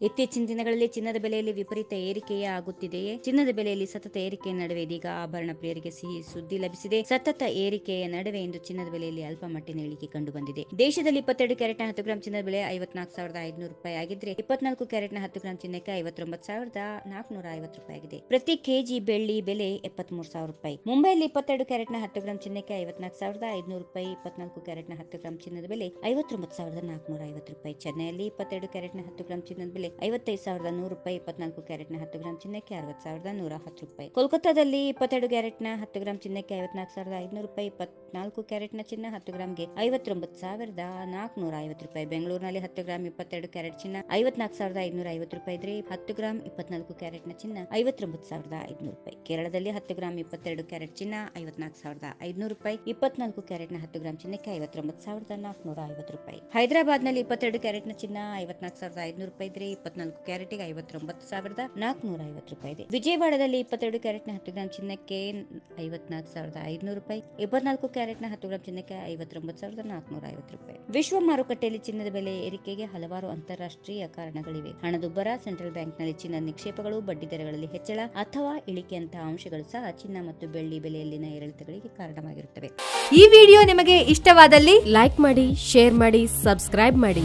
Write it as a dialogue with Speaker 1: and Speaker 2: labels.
Speaker 1: ಇತ್ತೀಚಿನ ದಿನಗಳಲ್ಲಿ ಚಿನ್ನದ ಬೆಲೆಯಲ್ಲಿ ವಿಪರೀತ ಏರಿಕೆಯೇ ಆಗುತ್ತಿದೆಯೇ ಚಿನ್ನದ ಬೆಲೆಯಲ್ಲಿ ಸತತ ಏರಿಕೆಯ ನಡುವೆ ಇದೀಗ ಆಭರಣ ಪ್ರಿಯರಿಗೆ ಸಿಹಿ ಸುದ್ದಿ ಲಭಿಸಿದೆ. ಸತತ ಏರಿಕೆಯ ನಡುವೆ ಇಂದು ಚಿನ್ನದ ಬೆಲೆಯಲ್ಲಿ ಅಲ್ಪ ಮಟ್ಟಿನ ಇಳಿಕೆ ಕಂಡು ಬಂದಿದೆ ದೇಶದಲ್ಲಿ ಇಪ್ಪತ್ತೆರಡು ಕ್ಯಾರೆಟ್ ಹತ್ತು ಗ್ರಾಂ ಚಿನ್ನದ ಬೆಲೆ ಐವತ್ನಾಲ್ಕು ಸಾವಿರದ ಐದುನೂರು ರೂಪಾಯಿ ಆಗಿದ್ರೆ ಇಪ್ಪತ್ನಾಲ್ಕು ಕ್ಯಾರೆಟ್ನ ಹತ್ತು ಗ್ರಾಂ ಚಿನ್ನಕ್ಕೆ ಐವತ್ತೊಂಬತ್ತು ಸಾವಿರದ ನಾಲ್ಕುನೂರ ಐವತ್ತು ರೂಪಾಯಿ ಆಗಿದೆ. ಪ್ರತಿ ಕೆಜಿ ಬೆಳ್ಳಿ ಬೆಲೆ ಎಪ್ಪತ್ಮೂರು ಸಾವಿರ ರೂಪಾಯಿ. ಮುಂಬೈಯಲ್ಲಿ ಇಪ್ಪತ್ತೆರಡು ಕ್ಯಾರೆಟ್ನ ಹತ್ತು ಗ್ರಾಂ ಚಿನ್ನಕ್ಕೆ ಐವತ್ನಾಲ್ಕು ಸಾವಿರದ ಐದುನೂರು ರೂಪಾಯಿ, ಇಪ್ಪತ್ನಾಲ್ಕು ಕ್ಯಾರೆಟ್ನ ಹತ್ತು ಗ್ರಾಂ ಚಿನ್ನದ ಬೆಲೆ ಐವತ್ತೊಂಬತ್ತು ಸಾವಿರದ ನಾಲ್ಕುನೂರ ಐವತ್ತು ರೂಪಾಯಿ. ಚೆನ್ನೈಯಲ್ಲಿ ಇಪ್ಪತ್ತೆರಡು ಕ್ಯಾರೆಟ್ನ ಹತ್ತು ಗ್ರಾಂ ಚಿನ್ನದ ಬೆಲೆ ಐವತ್ತೈದು ಸಾವಿರದ ನೂರು ರೂಪಾಯಿ, ಇಪ್ಪತ್ನಾಲ್ಕು ಕ್ಯಾರೆಟ್ನ ಹತ್ತು ಗ್ರಾಂ ಚಿನ್ನಕ್ಕೆ ಅರವತ್ತು ಸಾವಿರದ ನೂರ ಹತ್ತು ರೂಪಾಯಿ. ಕೋಲ್ಕತ್ತಾದಲ್ಲಿ ಇಪ್ಪತ್ತೆರಡು ಕ್ಯಾರೆಟ್ನ ಹತ್ತು ಗ್ರಾಂ ಚಿನ್ನಕ್ಕೆ ಐವತ್ನಾಲ್ಕು ಸಾವಿರದ ಐದುನೂರು ರೂಪಾಯಿ, ಇಪ್ಪತ್ನಾಲ್ಕು ಕ್ಯಾರೆಟ್ನ ಚಿನ್ನ ಹತ್ತು ಗ್ರಾಮ್ಗೆ ಐವತ್ತೊಂಬತ್ತು ಸಾವಿರದ ನಾಲ್ಕುನೂರ ಐವತ್ತು ರೂಪಾಯಿ. ಬೆಂಗಳೂರಿನಲ್ಲಿ ಹತ್ತು ಗ್ರಾಂ ಇಪ್ಪತ್ತೆರಡು ಕ್ಯಾರೆಟ್ ಚಿನ್ನ ಐವತ್ನಾಲ್ಕು ಸಾವಿರದ ಐದುನೂರ ಐವತ್ತು ರೂಪಾಯಿ ಇದ್ರೆ ಹತ್ತು ಗ್ರಾಮ್ ಇಪ್ಪತ್ನಾಲ್ಕು ಕ್ಯಾರೆಟ್ನ ಚಿನ್ನ ಐವತ್ತೊಂಬತ್ತು ಸಾವಿರದ ಐದುನೂರು ರೂಪಾಯಿ. ಕೇರಳದಲ್ಲಿ ಹತ್ತು ಗ್ರಾಮ್ ಇಪ್ಪತ್ತೆರಡು ಕ್ಯಾರೆಟ್ ಚಿನ್ನ ಐವತ್ನಾಲ್ಕು ಸಾವಿರದ ಐದುನೂರು ರೂಪಾಯಿ, ಇಪ್ಪತ್ನಾಲ್ಕು ಕ್ಯಾರೆಟ್ನ ಹತ್ತು ಗ್ರಾಂ ಚಿನ್ನಕ್ಕೆ ಐವತ್ತೊಂಬತ್ತು ಸಾವಿರದ ನಾಲ್ಕುನೂರ ಐವತ್ತು ರೂಪಾಯಿ. ಹೈದರಾಬಾದ್ನಲ್ಲಿ ಇಪ್ಪತ್ತೆರಡು ಕ್ಯಾರೆಟ್ನ ಚಿನ್ನ ಐವತ್ನಾಲ್ಕು ಸಾವಿರದ ಐದುನೂರು ರೂಪಾಯಿ ಇದ್ರೆ ಇಪ್ಪತ್ನಾಲ್ಕು ಕ್ಯಾರೆಟ್ಗೆ ಐವತ್ತೊಂಬತ್ತು ಸಾವಿರದ ನಾಲ್ಕುನೂರ ಐವತ್ತು ರೂಪಾಯಿ ಇದೆ. ವಿಜಯವಾಡದಲ್ಲಿ ಇಪ್ಪತ್ತೆರಡು ಕ್ಯಾರೆಟ್ನ ಹತ್ತು ಗ್ರಾಂ ಚಿನ್ನಕ್ಕೆ ಐವತ್ನಾಲ್ಕು ಸಾವಿರದ ಐದುನೂರು ರೂಪಾಯಿ, ಇಪ್ಪತ್ನಾಲ್ಕು ಕ್ಯಾರೆಟ್ನ ಹತ್ತು ಗ್ರಾಂ ಚಿನ್ನಕ್ಕೆ ಐವತ್ತೊಂಬತ್ತು ಸಾವಿರದ ನಾಲ್ಕುನೂರ ಐವತ್ತು ರೂಪಾಯಿ. ವಿಶ್ವ ಮಾರುಕಟ್ಟೆಯಲ್ಲಿ ಚಿನ್ನದ ಬೆಲೆ ಏರಿಕೆಗೆ ಹಲವಾರು ಅಂತಾರಾಷ್ಟ್ರೀಯ ಕಾರಣಗಳಿವೆ. ಹಣದುಬ್ಬರ, ಸೆಂಟ್ರಲ್ ಬ್ಯಾಂಕ್ನಲ್ಲಿ ಚಿನ್ನ ನಿಕ್ಷೇಪಗಳು ಬಡ್ಡಿದರಗಳಲ್ಲಿ ಹೆಚ್ಚಳ ಅಥವಾ ಇಳಿಕೆಯಂತಹ ಅಂಶಗಳು ಸಹ ಚಿನ್ನ ಮತ್ತು ಬೆಳ್ಳಿ ಬೆಲೆಯಲ್ಲಿನ ಏರಿಳಿತಗಳಿಗೆ ಕಾರಣವಾಗಿರುತ್ತವೆ.
Speaker 2: ಈ ವಿಡಿಯೋ ನಿಮಗೆ ಇಷ್ಟವಾದಲ್ಲಿ ಲೈಕ್ ಮಾಡಿ, ಶೇರ್ ಮಾಡಿ, ಸಬ್ಸ್ಕ್ರೈಬ್ ಮಾಡಿ.